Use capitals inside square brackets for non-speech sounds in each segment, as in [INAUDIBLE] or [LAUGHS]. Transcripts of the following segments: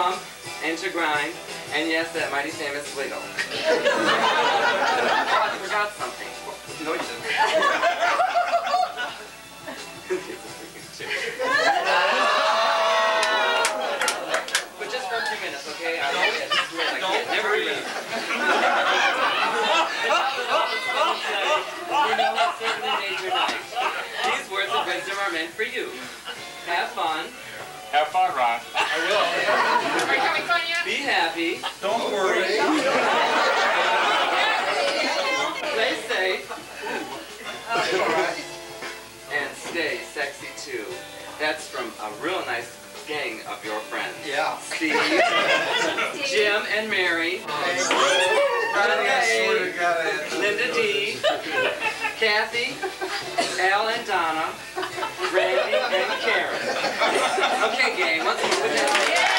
bump and to grind, and yes, that mighty famous wiggle. [LAUGHS] oh, I forgot something. No, you didn't. but just for a few minutes, okay? I swear I can't. Never leave. [LAUGHS] You know what certainly made your night. These words of wisdom are meant for you. Have fun. Have fun, Ron. I will. Are you having fun yet? Be happy. Don't worry. Play safe. And stay sexy too. That's from a real nice gang of your friends. Yeah. Steve, Jim and Mary, Linda D, Kathy, Al and Donna, Randy, and Karen. Okay, game. let's move it down.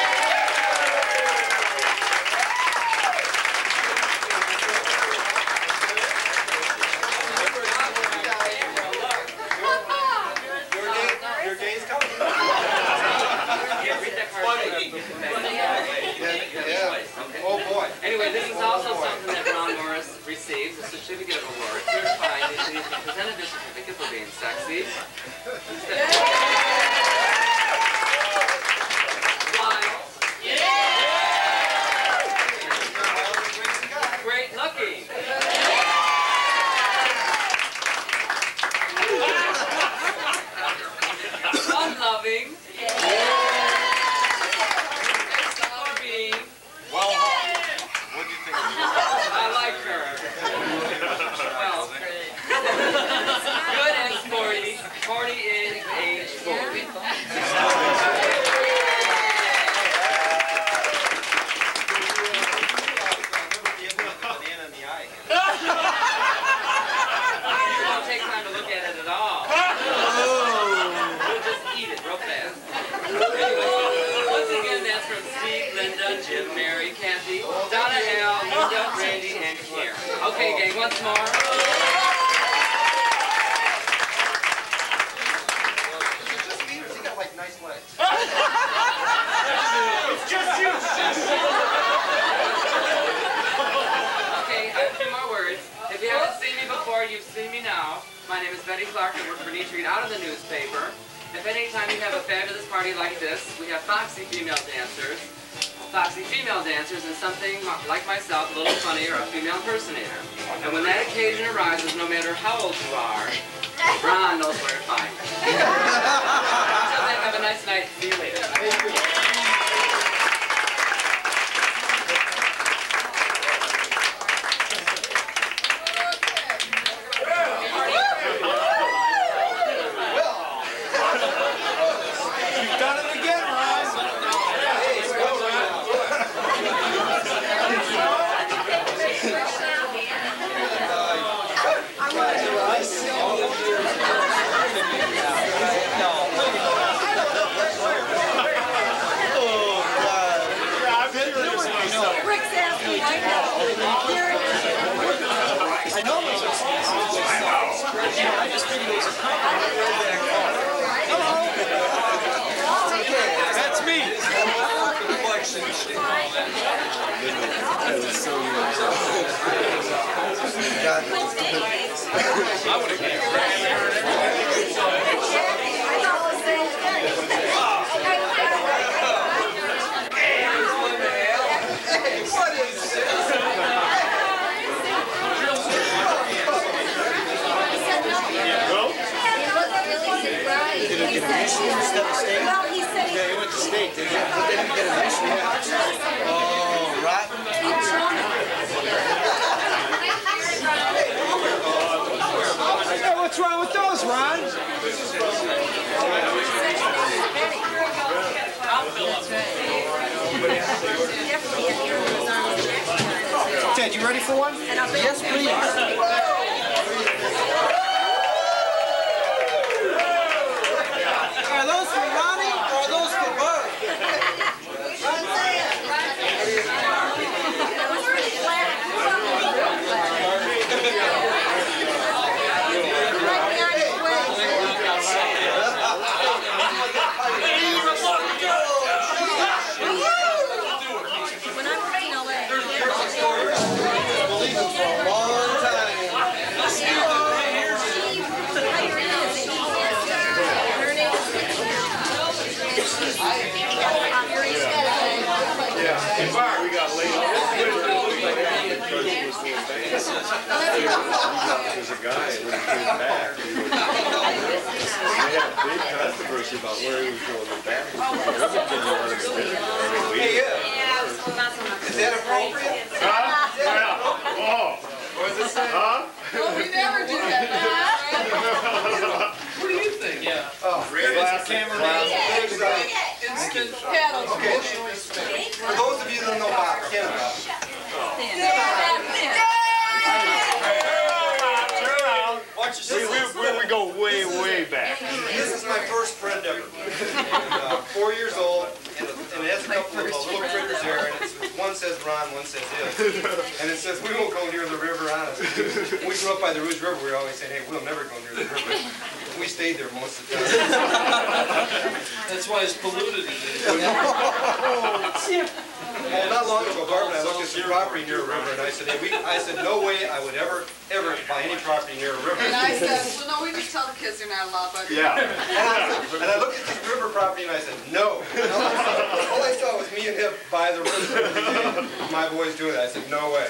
[LAUGHS] My boys doing it. I said, no way.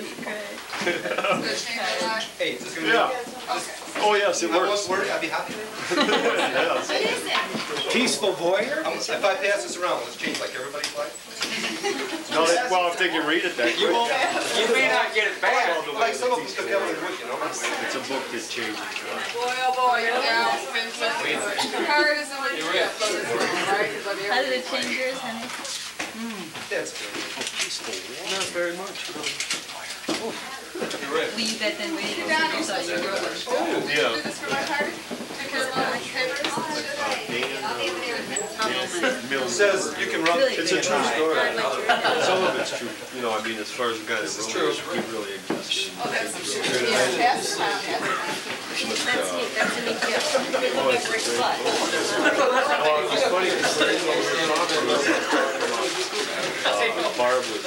It's gonna change their life. Hey, gonna be? Yeah. Oh, yes, it I works. won't worry, I'd be happy. [LAUGHS] Yes. Peaceful voyeur? I'm- If I pass this around, let's change like everybody's life. No, they- well, if they can read it that quick. You may not get it back. Like some of them took out the wood, you know? It's a book that changes. Boy, oh boy, you're down, Vincent. The card isn't what you get, but it's wrong, right? 'Cause of How did it change yours, honey? That's good. Oh, not very much. You're right. Will you bet then wait Sit you're supposed to do. Yeah. Do this for my card? Take care of my papers? It says you can run. It's a true story. I'd like to read that. Some of it's true, you know, I mean, as far as the guy that is wrote true. it, he really existed. Oh, that's some. Yeah, pass it down, pass it. That's neat, that's a neat gift. Give Rick butt. Well, it was funny, because when we were talking about, uh, Barb was,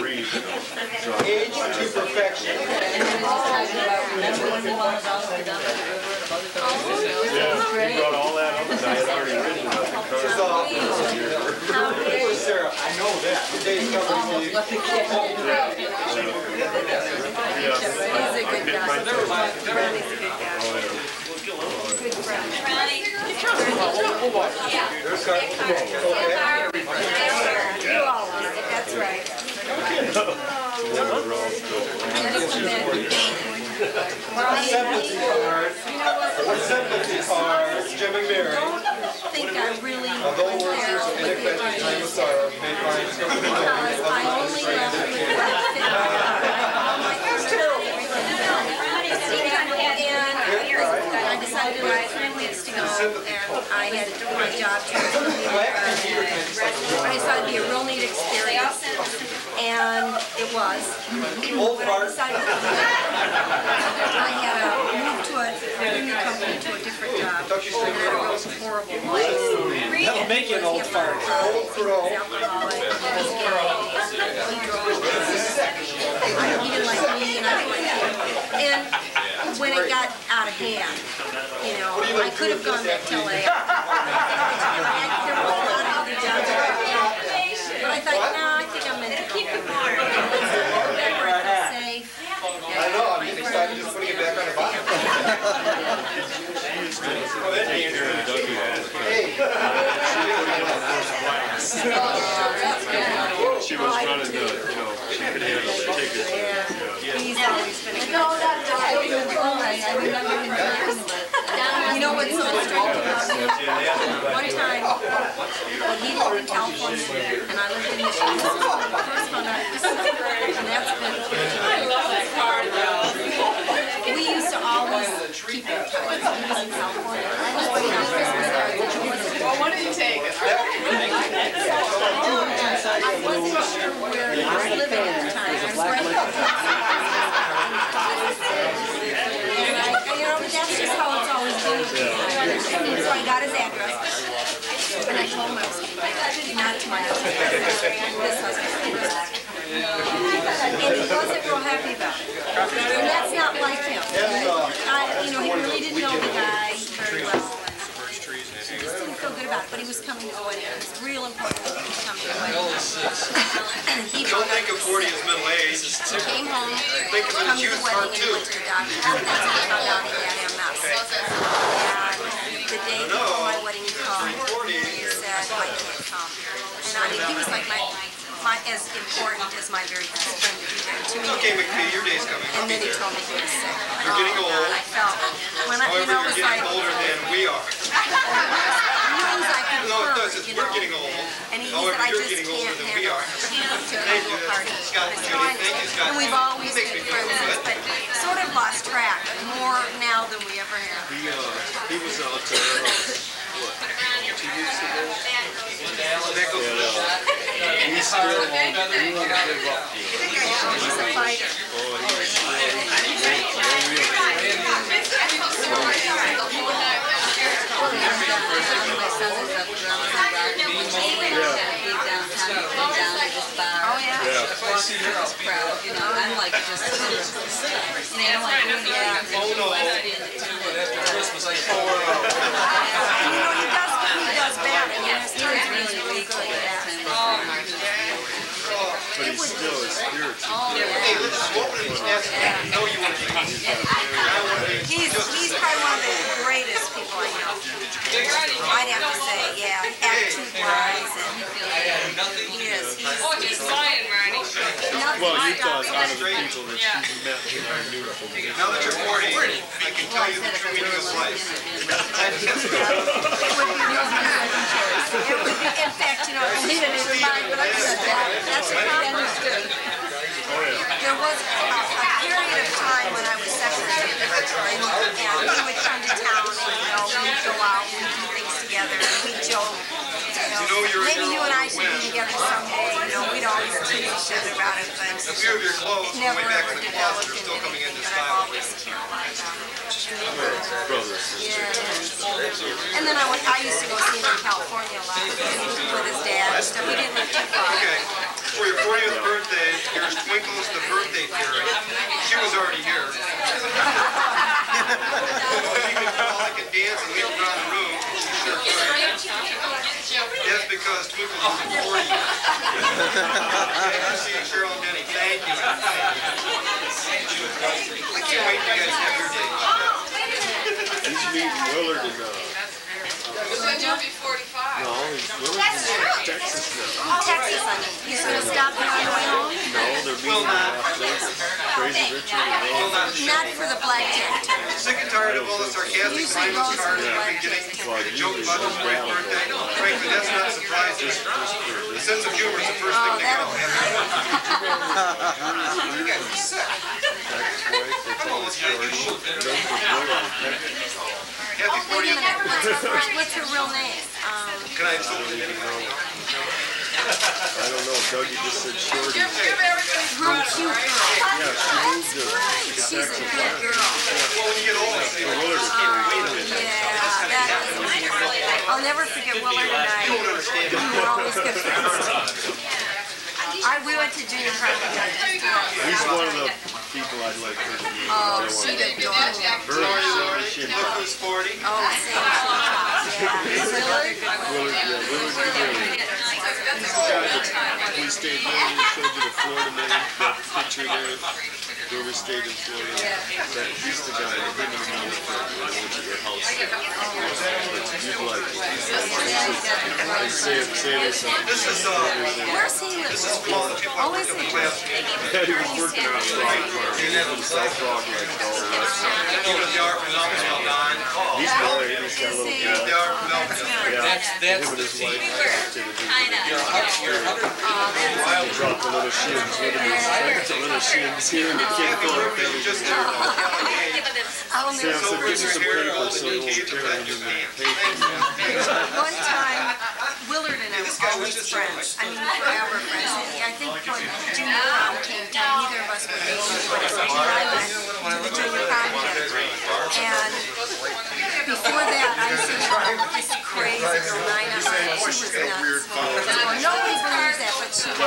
read, you know, so Age to perfection. The Yeah, he all that up, and I had already written it on the This is card. all. How This big? Sarah. I know that. Your day's coming. Steve. Yeah. He's a good guy. Ronnie's a good guy. Good friend. There's card. Okay. You all are, that's right. That's what that- Sympathy card. You? A sympathy card. Jim and Mary. Don't think I really Although went we're there to with time of sorrow, you may find something because I only left with what. And I decided it was three weeks to go, and I had to do my job. to- I thought it'd be a real neat experience, and it was. Old But I fart. decided I had to move to a a new company, to a different uh, job. Thought you said And it was horrible place. That'll make you an old fart. Old crow. Alcoholic, he was gay, he drove. I- He didn't like me and I didn't like him. And when it got out of hand, you know, I could have gone back to LA. There were a lot of other jobs. But I thought, no, I think I'm meant to go. Back where I feel safe. I know, I'm getting excited just putting it back on the bottom. Oh, that's Andrew. Hey. She was running the, you know, she could handle the tickets. He's always been a I remember, him about, you know what's so strange about him? One time, when he lived in California, and I lived in Michigan, this first found out sick, and that's been. I love that card, We used to always keep in touch, he was in California, I was waiting on Christmas cards, and he wasn't Well, what are you taking? I wasn't sure where he was living at the time. I was right And I, you know, but that's just how it's always been. And so I got his address. And I told him I was coming, not to my husband, this husband. And he wasn't real happy about it. And that's not like him. I, you know, he really didn't know the guy very well. He just didn't feel good about it, but he was coming to the wedding. It was real important that he was coming to the wedding. He Don't think of 40 as middle age. he came home, Think of it as to the youth wedding, part and two. went to the doctor. That's when he found out he had MS. And the day before my wedding, he called. He said, I can't come. And I mean, he was like my, my, as important as my very best friend to be there to me. Okay, McPhee, your day's coming. And I'll be then he there. told me he was sick. You're getting Oh, old. God, I felt, when I, you However, know, you're was like, getting older than we are. news I could No, it does, it's, we're getting old. And he However, said, I you're just getting older than we are. it. You know, to a Thank you. parties. Scott, I Judy, "Oh, thank you. Scott. And we've always been friends, good. but sort of lost track more now than we ever have. He, uh, he was out there, what, two weeks ago? Uh. He's a fighter. Oh, like, yeah. Oh, no does, he does bad, and his turns really weak like that. But he's still a spiritual. Hey, listen, what would it ask? No, you want to be. To be. He's, he's probably one of the greatest people I know. I'd have to say, yeah, attitude wise, and he is, he's he's lying, Ronnie. nothing Well, you thought that. out of the people that she's met when I knew from Now that you're 40, I can tell you the true meaning of life. It would be his [LAUGHS] choice. It would be, in fact, you know, he didn't even mind what I said, that, that's what I understood. There was a, a period of time when I was secretary, and, and he would come to town, and, you know, we'd go out, we'd do things together, maybe you and I should be together someday, you know, we'd always tease each other about it, but A few of your clothes it never back in ever the closet developed are still into coming anything, into I've style. always cared a lot about it. Yeah. And then I went, I used to go see him in California a lot with his dad and stuff. We didn't live too far. Okay, for your 40th birthday, here's Twinkle's the birthday theory. She was already here. [LAUGHS] You can call, I can dance and leave around the room. She sure could. Just because Twinkle was before you. [LAUGHS] okay, I see Cheryl and Denny. Thank you. Thank you. I can't wait for you guys to have your day. He's meeting Willard and uh. So it'll be 45. Not show. For the blackjack tournament. Sick and tired of all the sarcastic Usually mindless goes for cards the we've been getting blackjack Well, to joke about his she's great birthday. Frankly, that's not surprising. The sense of humor is the first Oh, thing to go. You guys are sick. Come on, let's make it move. Happy 40th. what's her, real name? Um, Can I insult you? I don't know, Dougie just said Shorty. Give, give everybody real cute girl. Yeah, she moved That's to oh, right, she's a good girl. Well, when you get old, say, well, Willard. Yeah, that is, I'll never forget Willard and I. you won't understand. We were always good friends. I, we went to junior prom together. He's one of the people I'd like to meet. Oh, she did adore. Very Sorry, she look who's 40. Oh, same [LAUGHS] Yeah, he's another good one. Willard, yeah, Willard Gray. He's the guy we stayed there, he showed you the Florida man, that picture there, where we stayed in Florida. That, he's the guy, him and me went to their house. You'd like it. I say it, say it or something. This is, uh, Where's he live? this is all the people I Oh, work is with he? in class. Yeah, he was working on a frog farm. He was a South Frog like all the rest. Even if they are from Melville, Don. He's married, he's got a little Even if girl. they are from Melville. Yeah, him and his wife talked to the dude. He dropped a little shins, look at this, a little shins here, and [LAUGHS] he can't go up there. You just never know. I'll Sam said, give me some paper so it won't tear into the paper. One time, Willard and I were always friends. I mean, forever friends. I think when junior prom came down, neither of us were dating, but I went to the junior prom together. And before that, I used to know this crazy girl, Nina. She was nuts. Nobody believes that, but she was.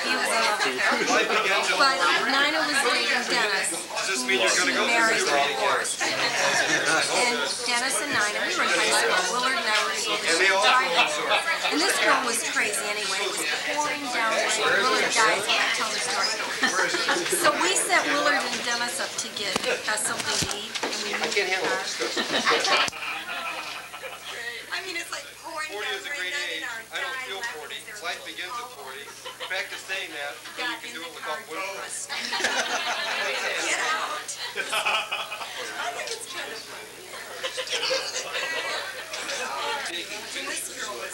He was in love with her. Life begins at But Nina was dating Dennis. Does this mean you're gonna go? married, of course. And Dennis and Nina, we were in high school. Willard and I were to go to the driving school. And this girl was crazy anyway. It was pouring down rain. Willard dies when I tell the story. So we sent Willard and Dennis up to get us something to eat. And we moved can't handle the this car. I mean, it's like pouring 40 down is a great None age. I don't feel 40. because there was Life begins at 40. Practice saying that, then you can do it car without and told wood. Get out. I think it's kind of funny. And this girl was,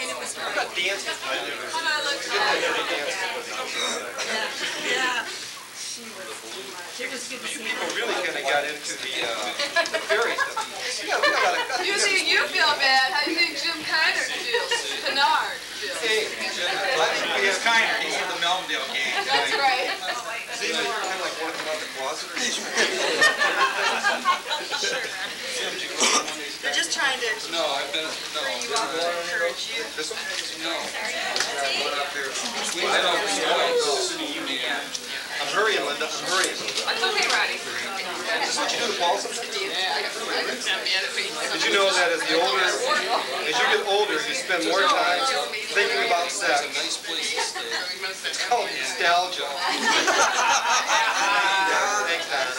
and it was her. Dancing. Oh, yeah she was too much. It was good to see her. People really kind of got into the uh, fairy stuff. you think you feel bad? How do you think Jim Kiner feels? Kennard feels. Hey, Jim, he's Kiner. He's in the Melmdale game. That's right. Is he kind of like working out the closet or something? [LAUGHS] They're just trying to. No, I've been. No. You up to encourage you. This? No. Sorry. What up there? We don't know. It's an evening. I'm hurrying, Linda, I'm hurrying. It's okay, Roddy. Is this what you do to Paul sometimes? Yeah, I Did you know that as the older, as you get older, you spend more time thinking about sex? It's called nostalgia. [LAUGHS] Thanks, Donna.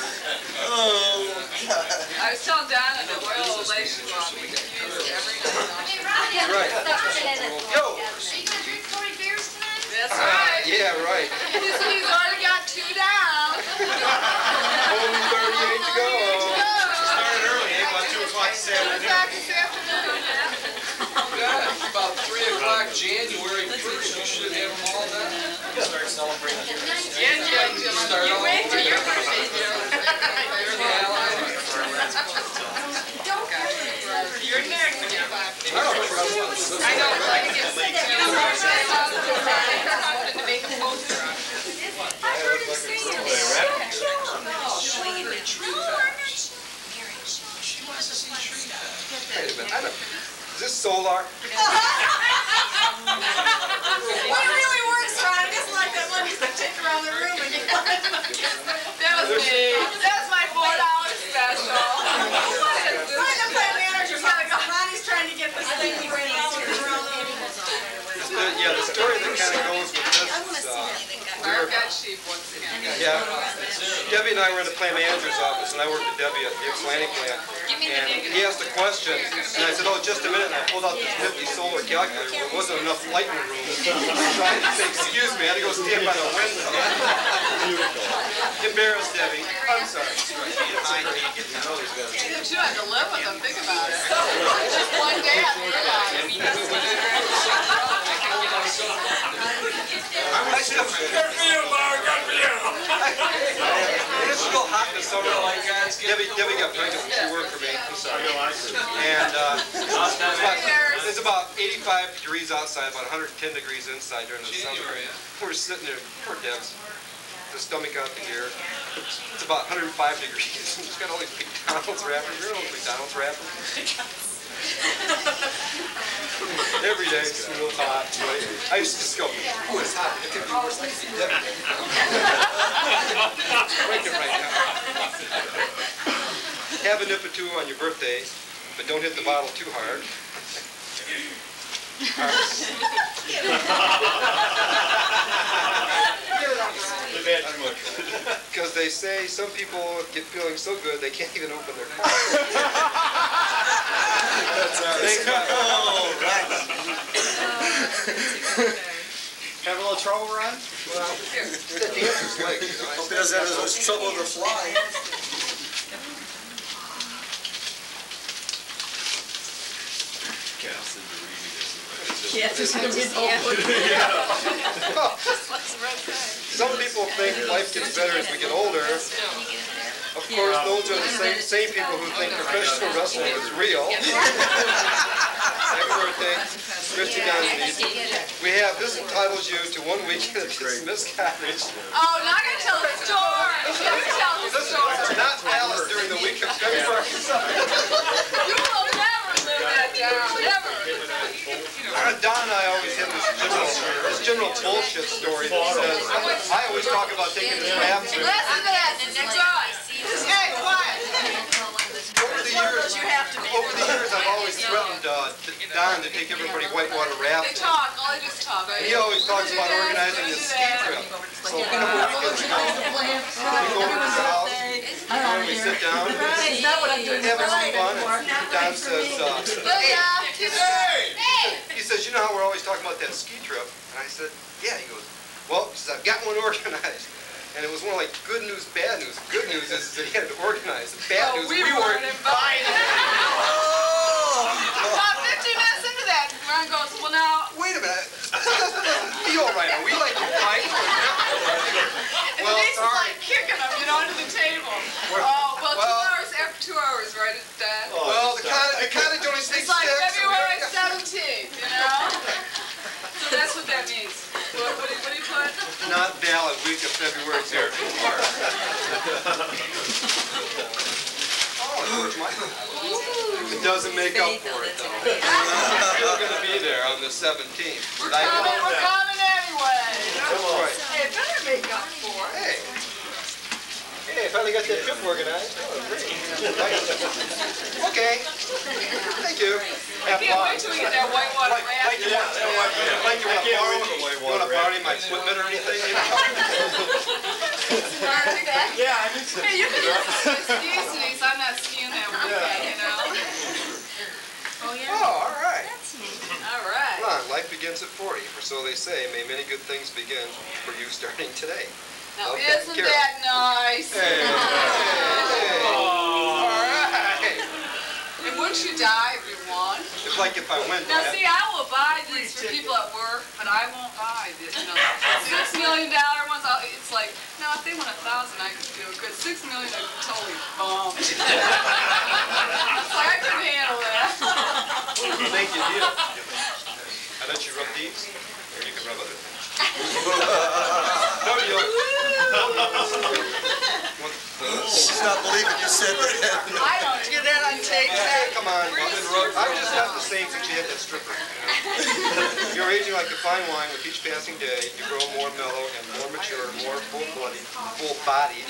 I was telling Donna that oil elation law, we can use it every night. Right. Yo, That's right. yeah, right. [LAUGHS] He's, he's already got two down. Only thirty-eight to go. Started early, eh, about two o'clock this Two o'clock this afternoon. Yeah, about three o'clock January first, you should have them all done. Start celebrating. Yeah, Jim, Jim. You wait till your birthday, Jim. You're next, Jim. I know, but I can get, you know, her husband to make a poster. I heard him saying Wait a minute, I don't, is this solar? It really works, Ron. It isn't like that one you take around the room and you [LAUGHS] That was me. That's my four dollar special. [LAUGHS] Find the plant manager, Ronnie's trying to get this thing ready around. The- room. Yeah, the story that kind of goes with this is, uh, Mark got sheep once again. yeah, Debbie and I were in the plant manager's office, and I worked with Debbie at the Ypsilanti plant. And he asked a question, and I said, oh, just a minute, and I pulled out this nifty solar calculator, there wasn't enough light in the room. So I had to say, excuse me, I had to go stand by the window. [LAUGHS] Embarrassed Debbie, I'm sorry. You should have to live with them, think about it. Just one day I realized. I should have. Good for you, Mark, for you. It's still hot this summer. Debbie, Debbie got pregnant when she worked for me, I'm sorry. And, uh, it's about- it's about 85 degrees outside, about 110 degrees inside during the summer. We're sitting there, poor Deb's, the stomach out the ear. It's about 105 degrees. [LAUGHS] She's got all these McDonald's wrappers, you know those McDonald's wrappers? Every day it's real hot. I used to just go, oh, it's hot. It could be worse. I could be it right now. Have a nip or two on your birthday, but don't hit the bottle too hard. Because they say some people get feeling so good they can't even open their car. Thanks, Bob. Have a little trouble, Ron? Know, Hope he doesn't have as much trouble with the fly. Yeah, just gonna be Some people think life gets better as we get older. Of course, those are the same, same people who think professional wrestling is real. [LAUGHS] Next birthday, Christy Dunsby. We have, this entitles you to one weekend at the Smith's Cottage. Oh, not gonna tell the story. You tell the This story. is not valid during the week of February. You will never live that down, never. Don and I always have this general, this general bullshit story that says, I always talk about taking this bath suit. Listen to this, Joy. Hey, quiet. Over the years, over the years, I've always threatened uh, Don to take everybody whitewater They rafting. talk, all they just talk. And he always talks about organizing this ski trip. So a couple weekends ago, we go over to his house, and we sit down, It's not what I'm doing. having some fun, and Don says, uh, Yeah, keep it. he says, you know how we're always talking about that ski trip? And I said, yeah. He goes, well, he says, I've got one organized. And it was more like good news, bad news. Good news is that he had to organize. The bad Oh, news, we we weren't weren't invited. [LAUGHS] About 15 minutes into that, Ron goes, well now, Wait a minute. This doesn't feel right. Are we like fighting? and Well, Denise is sorry. like kicking him, you know, under the table. We're- Oh, well, two hours, after two hours, right, oh, it's done. Well, the cottage, the cottage only It's stays like. February 17th, you know? So that's what that means. What, what do you, what do you put? Not valid week of February 0th. Oh, It doesn't make up for it though. [LAUGHS] I'm still gonna be there on the seventeenth. We're coming, we're coming anyway. Right. Hey, it better make up for it. Hey. Hey, I finally got that trip organized. Oh, great. Okay. Thank you. Have Can't wait till we get that whitewater Like, like raft. you want, like you want to borrow, you want to borrow my equipment or anything? [LAUGHS] Yeah, I think so. Hey, you can use the skis, Denise, I'm not skiing that weekend, you know? Oh, yeah? Oh, all right. That's neat. All right. Come on, life begins at 40, for so they say, may many good things begin for you starting today. Now, Okay, isn't Carol. that nice? Hey, hey, All right. And wouldn't you die if you won? It's like if I win, Now, see, I will buy these for people at work, but I won't buy this, you know, six million dollar ones, I'll- it's like, no, if they want a thousand, I could do it, good, six million, I could totally bum. [LAUGHS] It's like, I couldn't handle that. thank you, deal. I let you rub these, or you can rub other things. [LAUGHS] No deal. She's not believing you said that. I don't get that on tape, Hey, Zach. come on, I'm just not the same since you had that stripper. You're aging like a fine wine with each passing day. You grow more mellow and more mature, more full-blooded, full-bodied.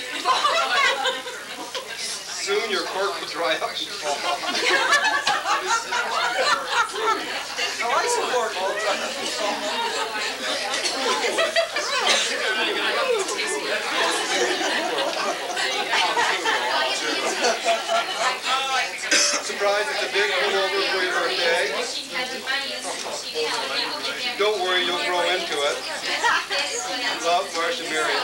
Soon your cork will dry up and fall off. [LAUGHS] I like some cork all the time. [LAUGHS] Surprised it's a big pullover for your birthday. Don't worry, you'll grow into it. Love, Marcia Marion.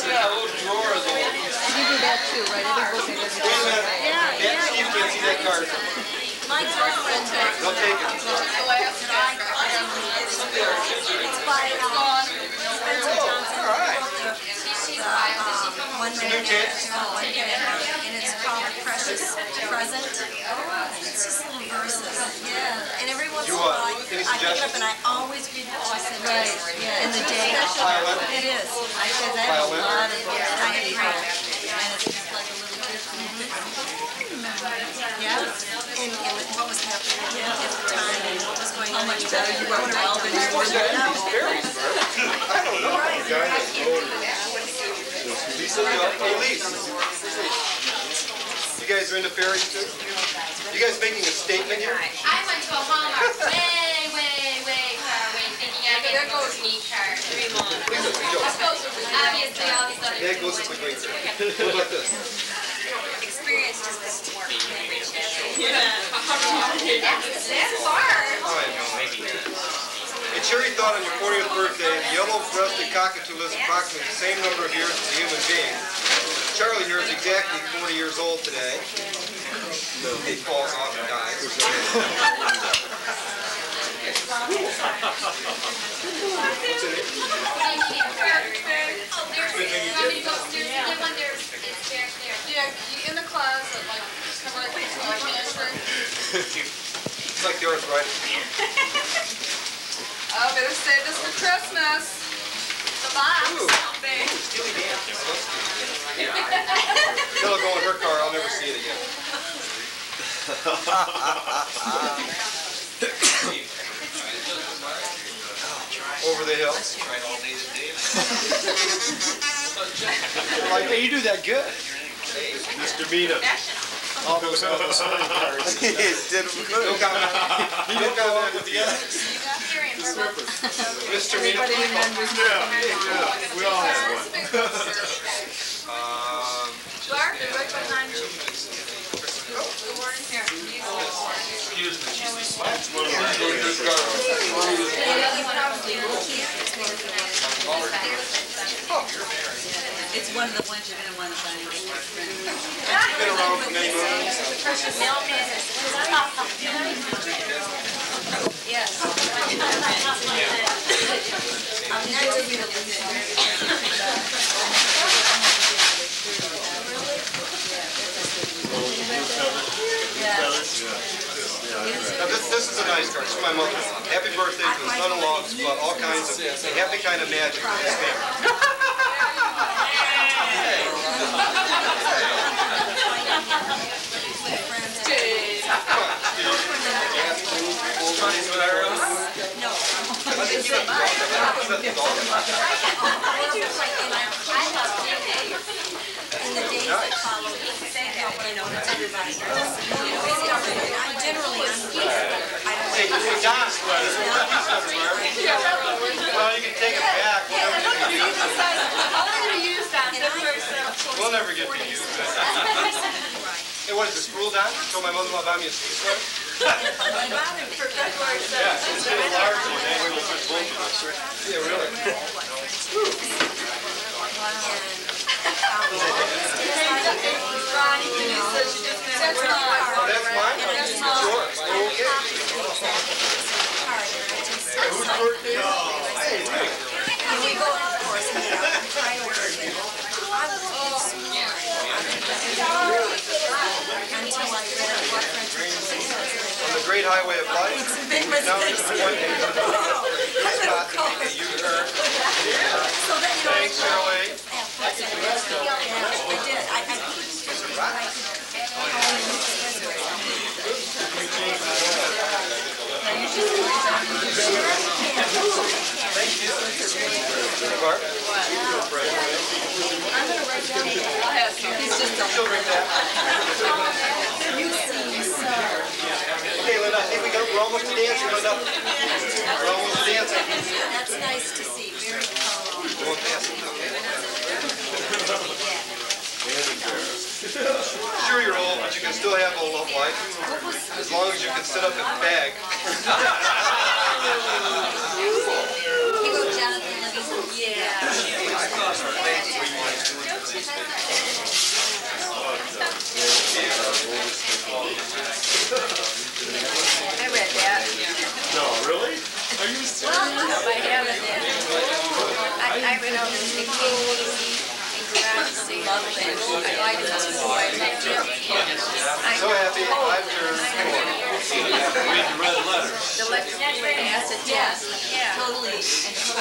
See that little drawer is old. You do that too, right? Every book that Wait a minute. That Steve can't see that card. My girlfriend, They'll take it. The last guy. it's by, um, Spencer Johnson. All right. One New kids. One day, and it's called Precious Present. It's just little verses, yeah. And every once in a You, uh, while, I any I pick it up and I always read what she said. Right, yeah. In the day. Violet? It is. I said I have a lot of books. I have read, and it's just like a little gift. Yeah, and, and what was happening at the time and what was going on. How much better you were now than you were What's that? now. These berries. I don't know. Guy that's voted. Lisa, you? Hey, Lisa. You guys are into fairies too? You guys making a statement here? I went to a Hallmark way, way, way far away thinking I There get goes a neat card. Lisa, you joke. Obviously, all these other Yeah, it goes people to the green card. What about this? experience just doesn't work. That's hard. Oh, I know. A cheery thought on your 40th birthday, the yellow-breasted cockatoo lives approximately the same number of years as a human being. Charlie here is exactly 40 years old today. He falls off and dies. What's in it? There's, want me to go upstairs and get one? It's there, there. Yeah, you in the closet, like, cover it, like. It's like the arthritis. [LAUGHS] Oh, better save this for Christmas. The box. Ooh. Thanks. Steely Dan. That'll go in her car, I'll never see it again. [LAUGHS] [LAUGHS] Over the hill. [LAUGHS] Hey, you do that good. Mr. Mina. All those, all those cards. He did good. Others. Mr. Mina. We all have one. Um, Clark, right behind you. It's one of the ones you're gonna want to find. Been around for many moons. Yes. Now, this, this is a nice card. It's my mother. Happy birthday to the son-in-law. It's about all kinds of happy kind of magic for his family. Hey, It's all good. In the days that followed, you know, it's everybody. You know, it's government. I'm generally, I'm peaceful. I don't Hey, hey, Don, there's a lot of these everywhere. Well, you can take it back, whatever you can use. We'll never get to use [LAUGHS] [LAUGHS] it. Hey, what is this, school, Don? Told my mother-in-law me a ski? Yeah, it's a large one? We'll put both of us. Yeah, really? That's mine? It's yours. Okay. Whose birthday? Hey, Rick. And we go, of course, and we have priorities. I'm Until I read what French On the great highway of life. It's a big Now it's pointing to the spot to make a U-turn. So that, you know, Thanks, Shirley. Yeah, I did. I, I couldn't just what I could. Bart? She'll bring that. Okay, Linda, I think we got, we're almost to dancing, Linda. We're almost to dancing. That's nice to see, very calm. We won't dance, okay? Sure, you're old, but you can still have a love life. As long as you can sit up and beg. He goes, Jonathan Livingston. Yeah. I read that. No, really? Are you serious? I haven't. I, I read all this big and Gramercy. Love it. I like it too. I like it. So happy, I've turned The lecture passed it, yes, yeah. Totally. [LAUGHS] Totally.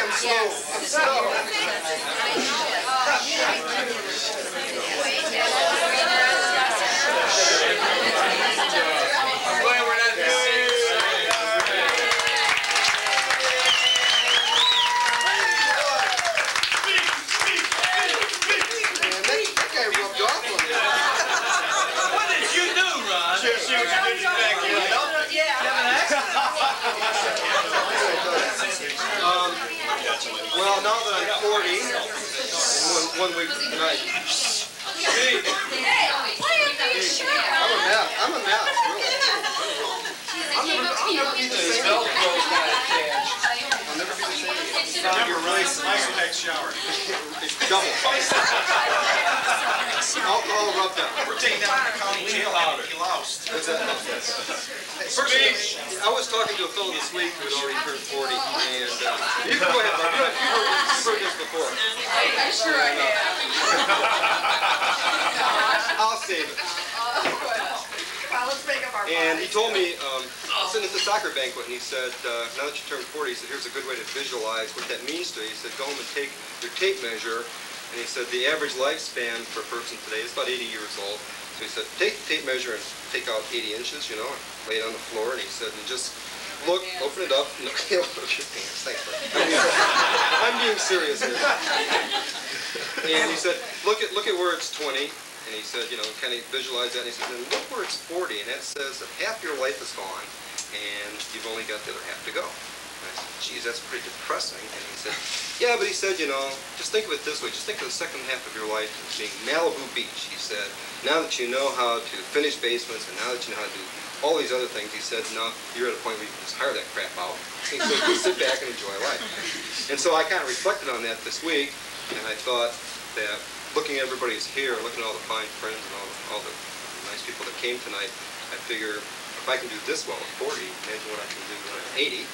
I'm slow, I'm slow. I know it. Well, now that I'm 40, one, week tonight, Hey, what are you being sure I'm a mess, I'm a mess, really. I'll never, I'll never be the same. I'll never be the same. Never really, nice next shower. It's double. [LAUGHS] Alcohol rubbed. We're taking down the county jail out of Loust. What's that? First, I was talking to a fellow this week who had already turned 40, and uh, you can go ahead, Bob. You have- You've heard, you've heard this before. I'm sure I have. [LAUGHS] I'll save it. Well, let's make up our And he told me, um, I was sitting at the soccer banquet, and he said, uh, now that you turned 40, he said, here's a good way to visualize what that means to you. He said, go home and take your tape measure, and he said, the average lifespan for a person today is about 80 years old. So he said, take the tape measure and take out 80 inches, you know, and lay it on the floor, and he said, and just look, open it up, and look, [LAUGHS] at your pants, thanks, buddy. I'm being, serious here. And he said, look at, look at where it's 20, and he said, you know, kind of visualize that, and he said, then look where it's 40, and that says that half your life is gone, and you've only got the other half to go. Geez, that's pretty depressing. And he said, yeah, but he said, you know, just think of it this way, just think of the second half of your life as being Malibu Beach. He said, now that you know how to finish basements, and now that you know how to do all these other things, he said, now you're at a point where you can just hire that crap out. And so you sit back and enjoy life. And so I kind of reflected on that this week, and I thought that looking at everybody's here, looking at all the fine friends and all the, all the nice people that came tonight, I figure if I can do this well at 40, imagine what I can do when I'm 80.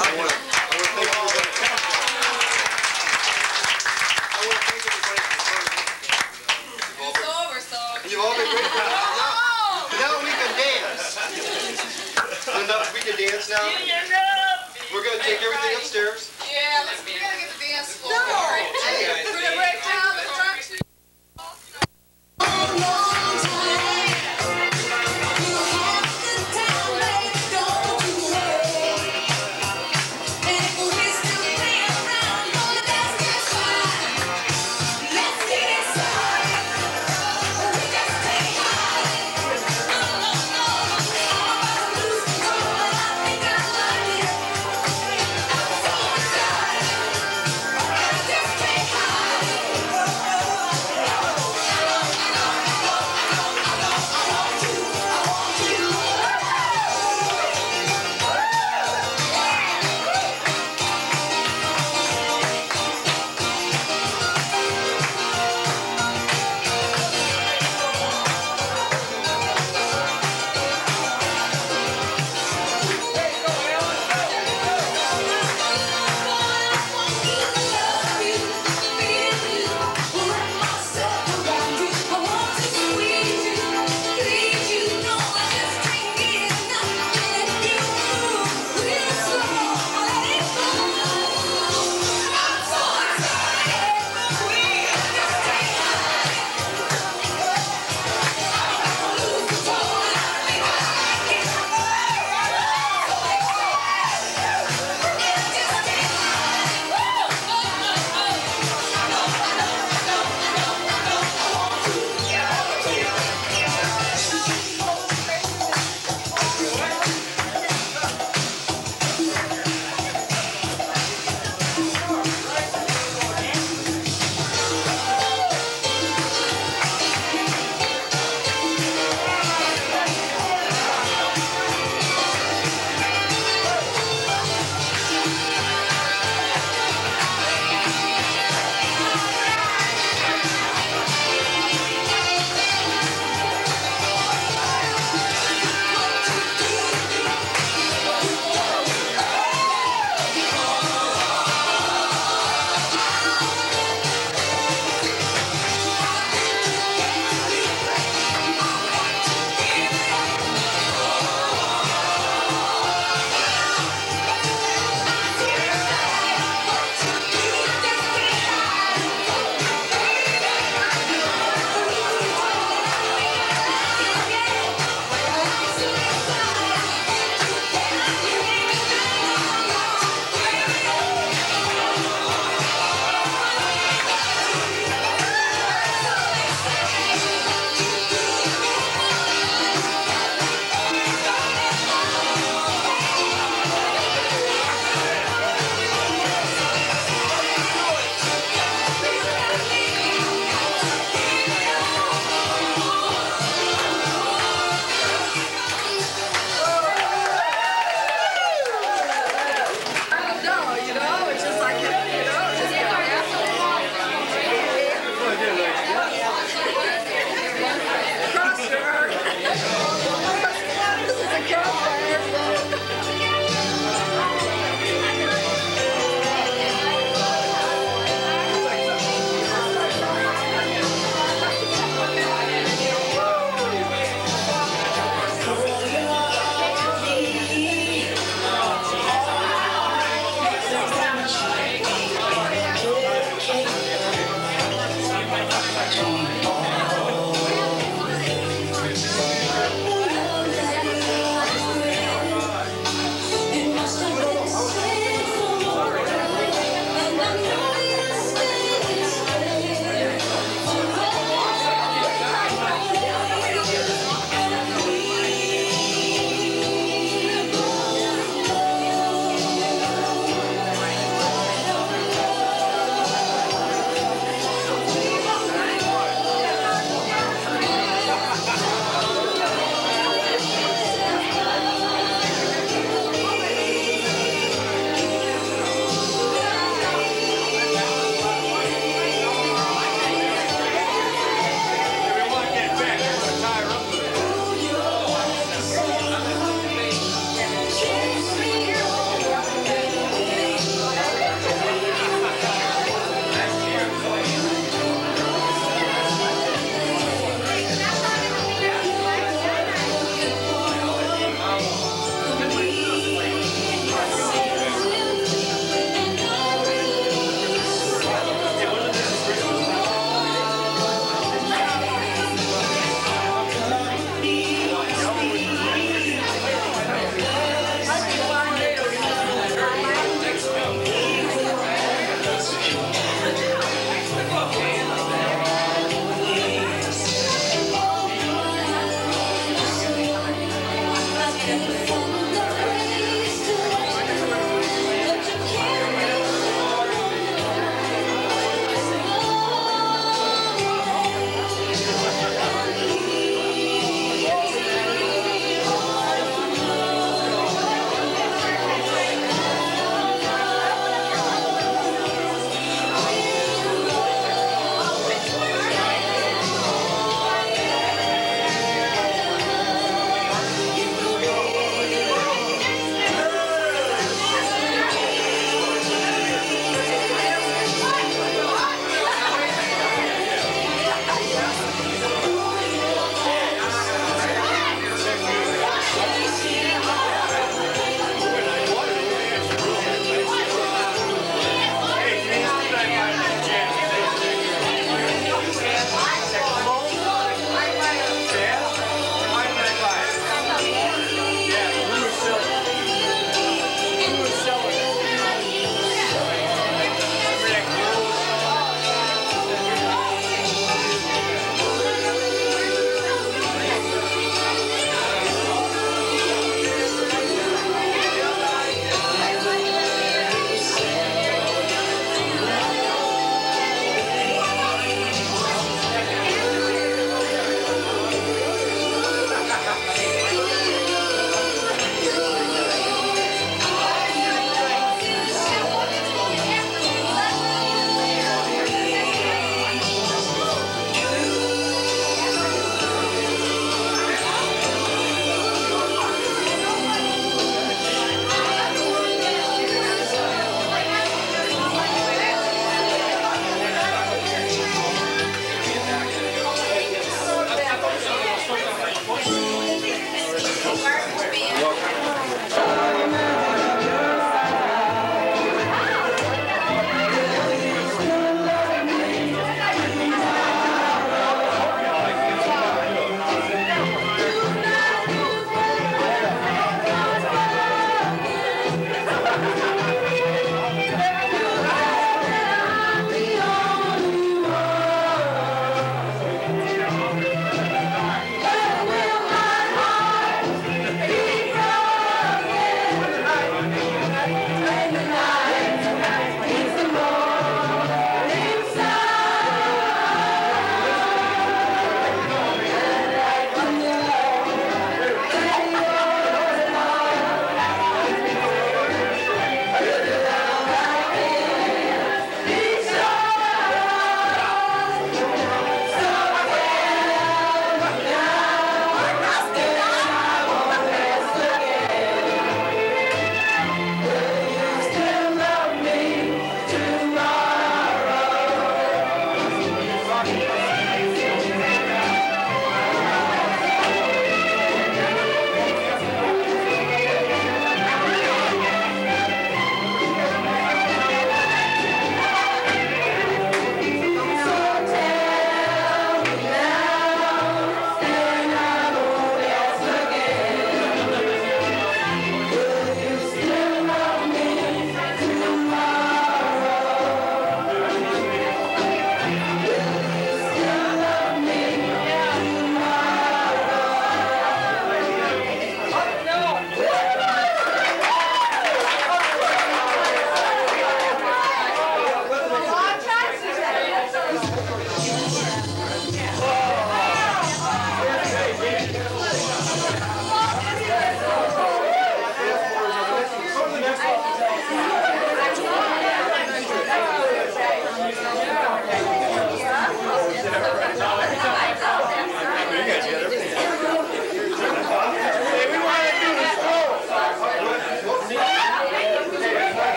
I want to I wanna thank everybody. I want to thank everybody for coming. You've all It's over, so. You've all been great. Now, now we can dance. Linda, we can dance now. We're gonna take everything upstairs. Yeah, let's, we gotta get the dance floor. No! Hey, We're gonna break down the front oh, two. Long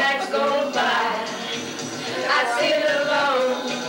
Midnights go by. I sit alone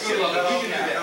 bass. We can do that.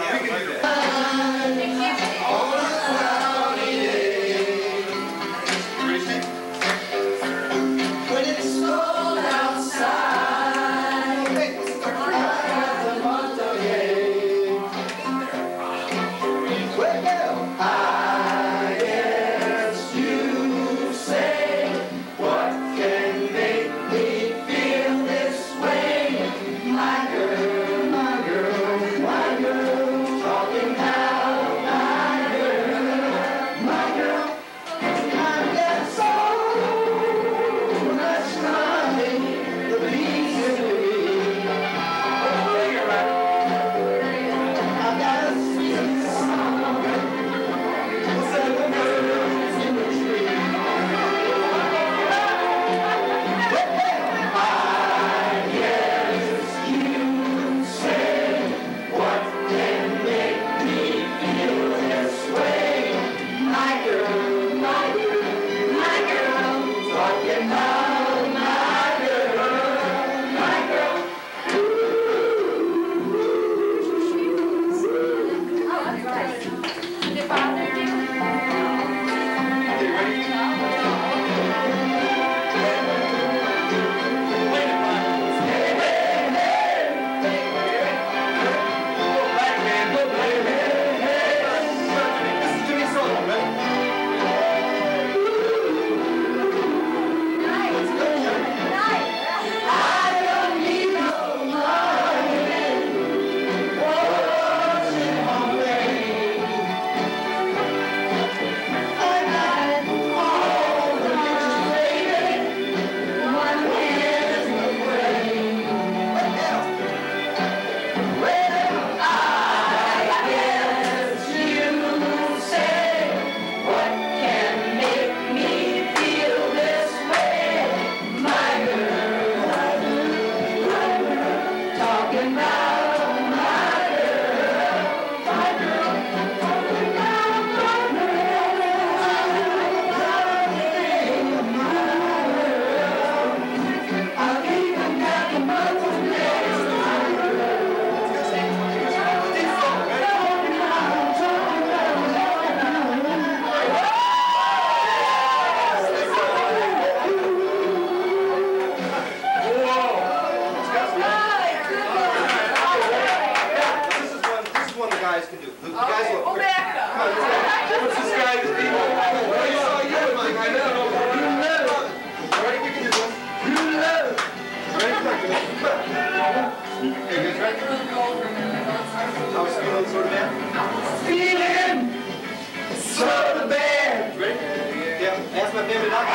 Deus,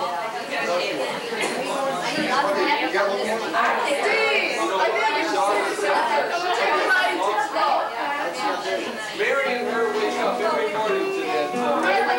Marion her wake up every morning to get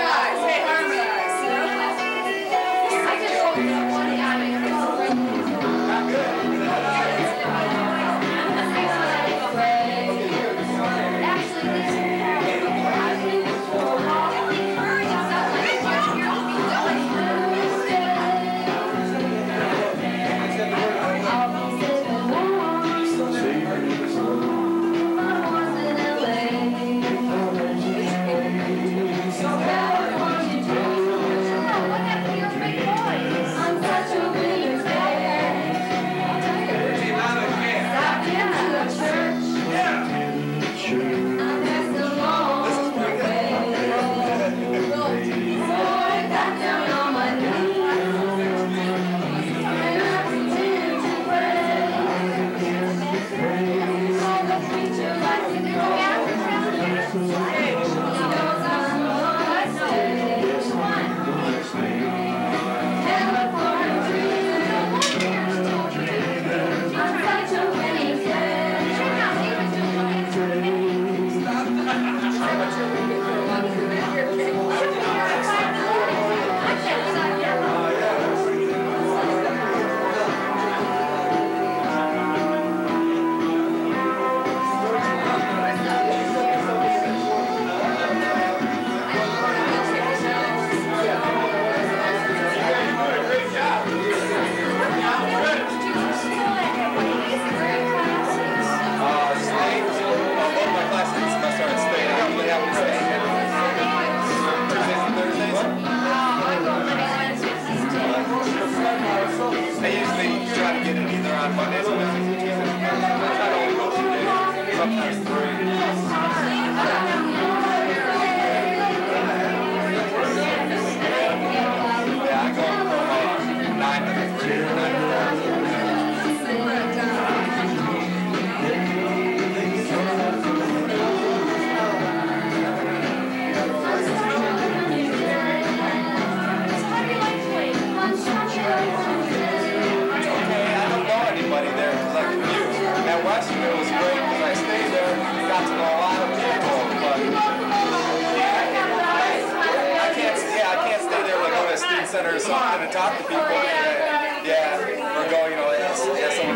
Yeah, yeah. or go, you know,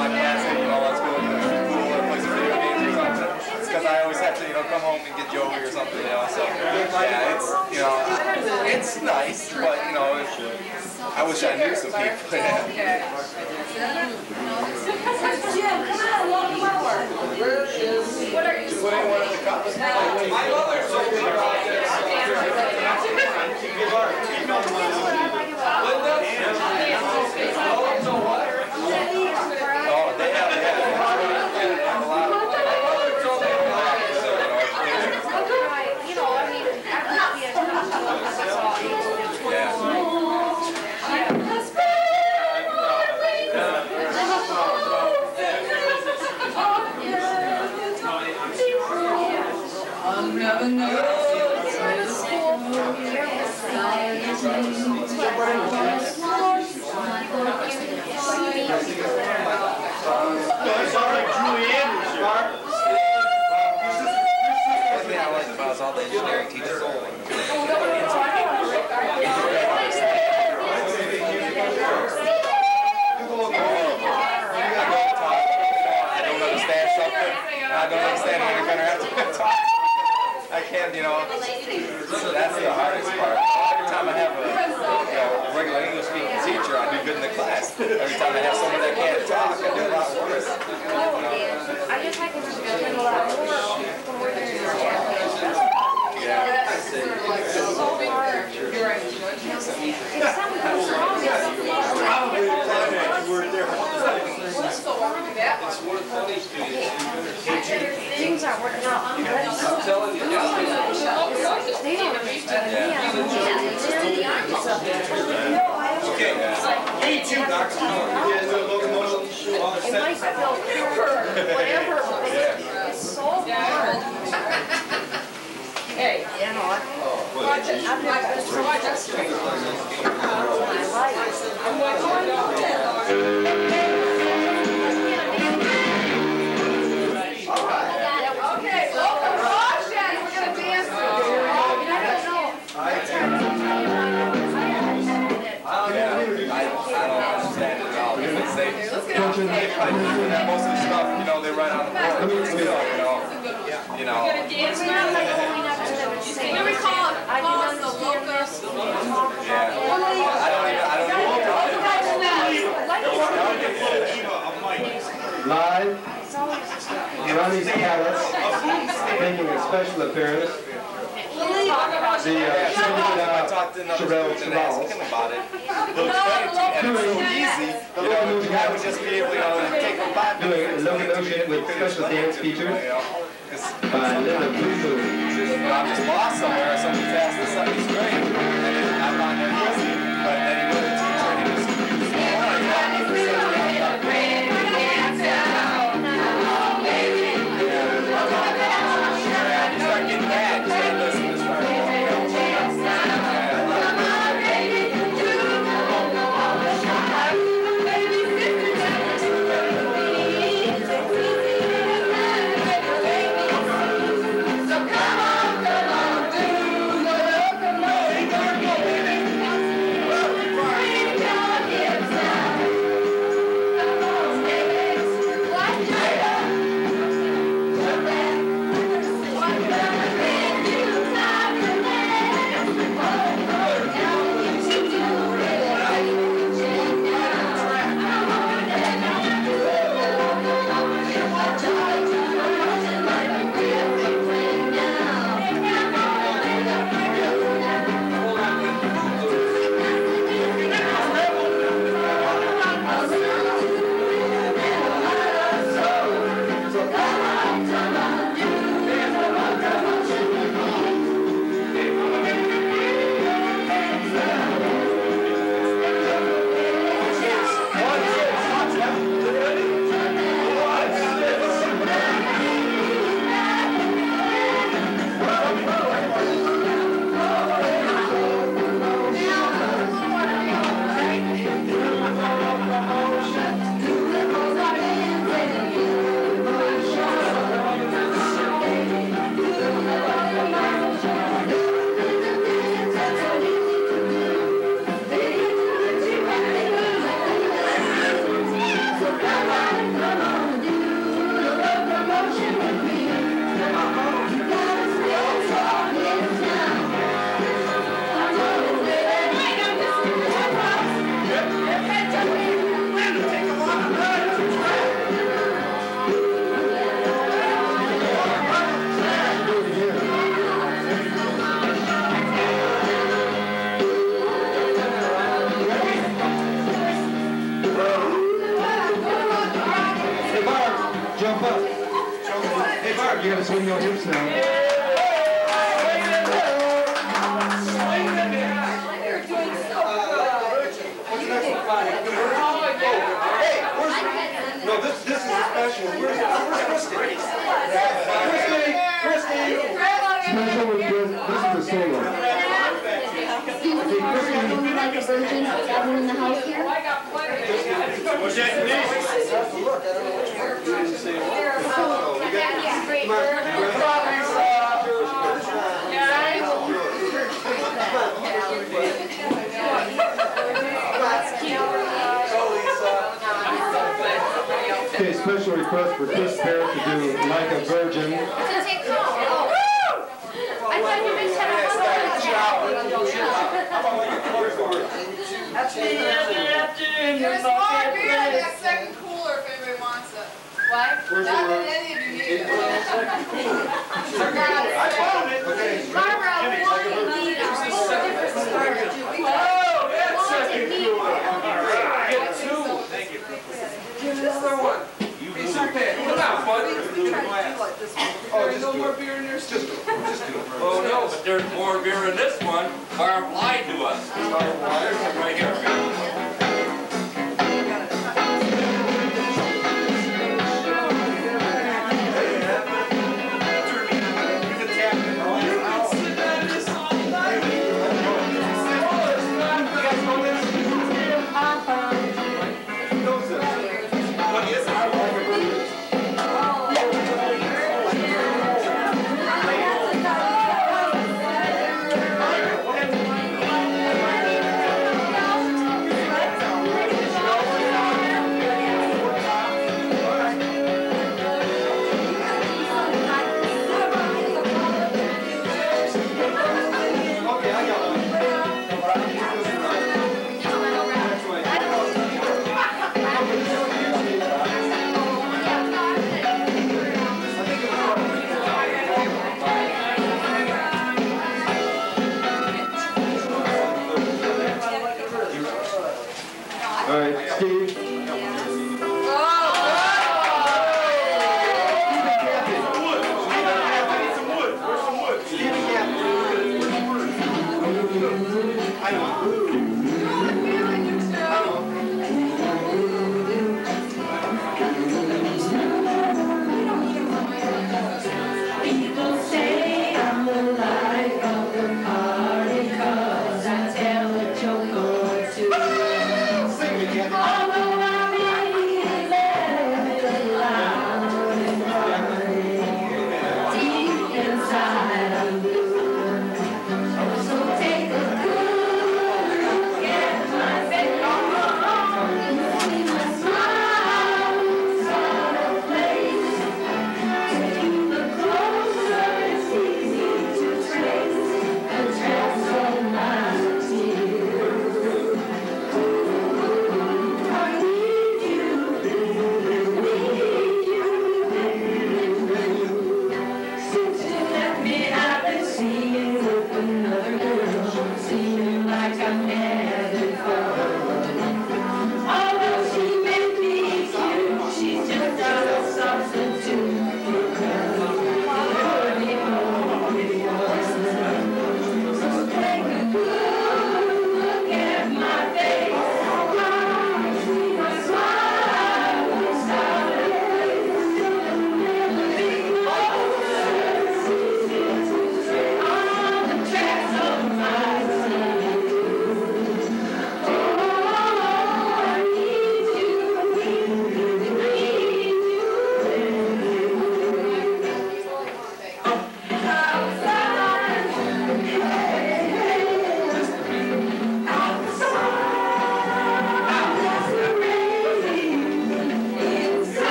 my class, you know, let's go pool or games or something. Because I always have to, you know, come home and get Joey or something, you know. So yeah, it's, you know, it's nice, but you know, I wish I knew some people. My mother. Oh, they have, they have, they have a lot of. One thing I liked about is all the engineering teachers. I don't understand something, I don't understand you're gonna have to talk. I can't, you know, that's the hardest part. Every time I have a, you know, regular English speaking teacher, I do good in the class. Every time I have someone that can't talk, I do a lot worse. Oh, I just like to just feel a lot more when we're there. Things aren't working out. I'm telling you. They don't understand me. I'm in the army. Okay, me too, Doctor. It might feel quicker, whatever, but it's so hard. Hey, You know, I- watch it. Been so Watch it. I'm watching. You know, they write on the board. But still, you know, you know. Dance It's not like going up to them and saying. You recall, I call us can the locust. Yeah. I don't even, I don't even. Live, Ronnie Callis making a special appearance. The Yeah, so uh, talked to another Sherelle student and asked him Sherelle about it. He'll explain it to me, and it's so easy. You know, the would just be able, to take him five minutes. a locomotion with special dance features You uh, know, 'cause by Linda Blue. I'm just lost somewhere, somebody's asked this something, he's great, and I'm not there but then Okay, special request for Chris Barrett to do Like a Virgin. I thought you meant There's more beer in that second cooler if anybody wants it. What? Where's the Not room? that any of you need it. I found it. Okay. Barbara, one need a whole different starter. Oh, that's second cooler. Get two. Thank you. Give another one. Hey, Serpent, come out, buddy. Oh, just no more beer in there? Just, just do it. Oh, no, but there's more beer in this one. Barb lied to us. Right here.